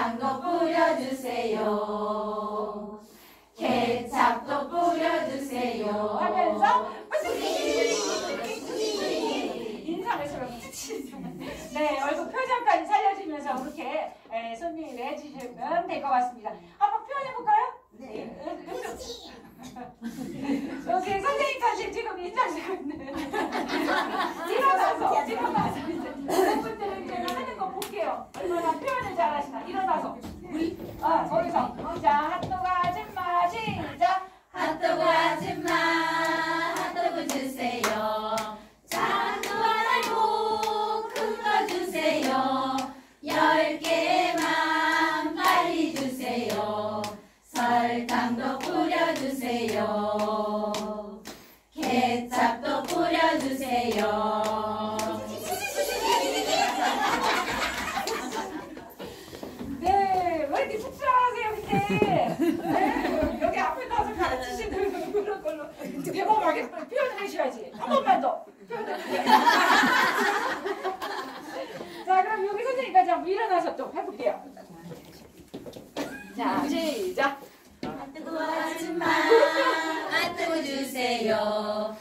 장도 뿌려주세요. 케찹도 뿌려주세요. 하면서 인상을 서로 네, 얼굴 표정까지 살려주면서 그렇게 손님을 해주시면 될 것 같습니다. 한번 표현해볼까요? 네. 여기 선생님까지 지금 인사하시고 있는 잘하시나 일어나서. 아 거기서. 자 핫도그 아줌마 시작. 핫도그 아줌마 핫도그 주세요. 작은 거 말고 큰 거 주세요. 열 개만 빨리 주세요. 설탕도 뿌려주세요 네, 여기 앞에 가서 가르치시는 그런 걸로 대범하게 표현을 해주셔야지. 한 번만 더. 자, 그럼 여기 선생님까지 한번 일어나서 또 해볼게요. 자, 시작. 핫도그 아줌마 핫도그 주세요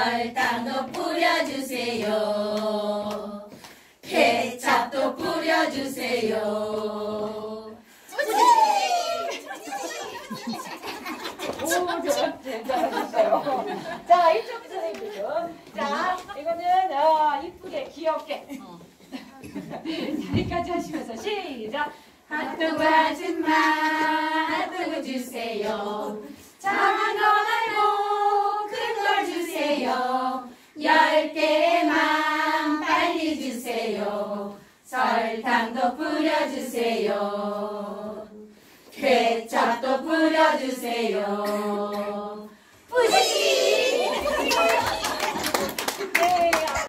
설탕도 뿌려주세요 케찹도 뿌려주세요 오. 자, 이쪽 선생님도. 자, 이거는, 어, 이쁘게, 귀엽게. 자리까지 하시면서 시작. 핫도그 아줌마 핫도그 주세요 설탕도 뿌려주세요. 케찹도 뿌려주세요